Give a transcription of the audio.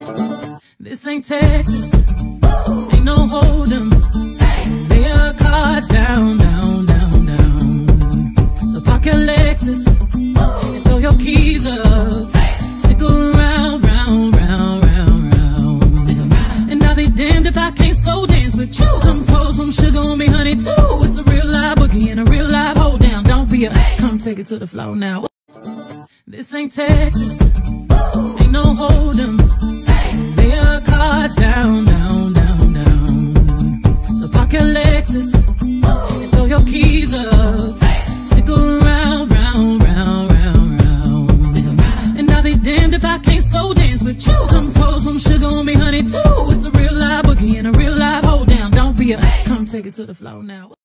This ain't Texas. Ain't no hold'em. Lay your cards down, down, down, down. So park your Lexus and throw your keys up. Stick around, round, round, round, round. And I'll be damned if I can't slow dance with you. Come pour some sugar on me, honey, too. It's a real live boogie and a real live hold down. Don't be a come take it to the floor now. This ain't Texas. Your Lexus and throw your keys up. Stick around, round, round, round, round. And I'll be damned if I can't slow dance with you. Come pour some sugar on me, honey, too. It's a real live boogie and a real live hold down. Don't be a come take it to the floor now.